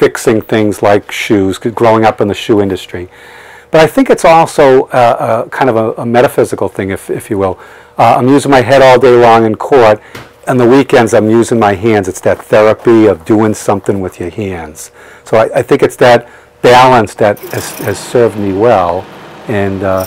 fixing things like shoes, growing up in the shoe industry. But I think it's also a, a kind of a, a, metaphysical thing, if, if you will. Uh, I'm using my head all day long in court. On the weekends, I'm using my hands. It's that therapy of doing something with your hands. So I, I think it's that balance that has, has served me well. And uh,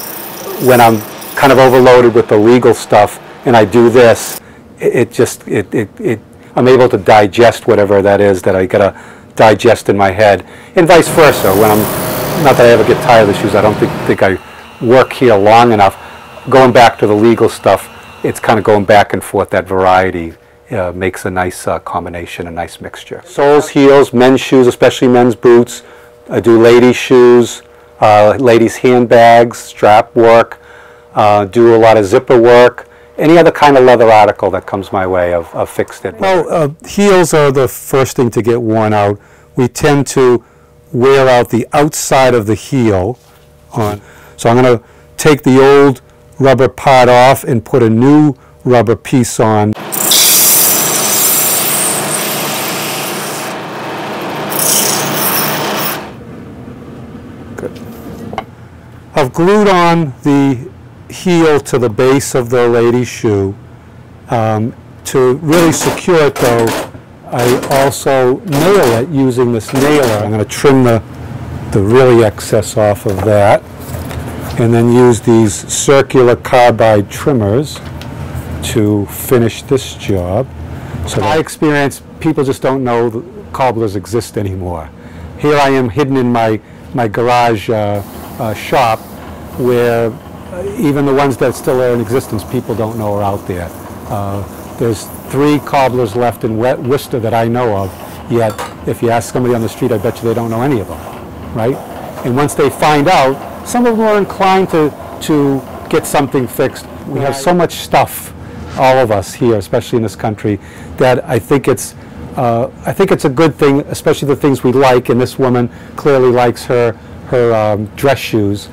when I'm kind of overloaded with the legal stuff and I do this, it, it just, it, it, it, I'm able to digest whatever that is that I gotta digest in my head, and vice versa. When I'm, not that I ever get tired of the shoes, I don't think, think I work here long enough. Going back to the legal stuff, it's kind of going back and forth, that variety uh, makes a nice uh, combination, a nice mixture. Soles, heels, men's shoes, especially men's boots. I do ladies' shoes, uh, ladies' handbags, strap work, uh, do a lot of zipper work, any other kind of leather article that comes my way of, fixed it. Well, uh, heels are the first thing to get worn out. We tend to wear out the outside of the heel on. So I'm going to take the old rubber part off and put a new rubber piece on. Good. I've glued on the heel to the base of the lady's shoe. Um, to really secure it though, I also nail it using this nailer. I'm going to trim the, the really excess off of that and then use these circular carbide trimmers to finish this job. So my experience, people just don't know cobblers exist anymore. Here I am hidden in my, my garage uh, uh, shop where even the ones that still are in existence, people don't know are out there. Uh, there's three cobblers left in Worcester that I know of, yet if you ask somebody on the street, I bet you they don't know any of them, right? And once they find out, some of them are inclined to, to get something fixed. We have so much stuff, all of us here, especially in this country, that I think it's uh, I think it's a good thing, especially the things we like, and this woman clearly likes her her um, dress shoes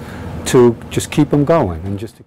to just keep them going and just to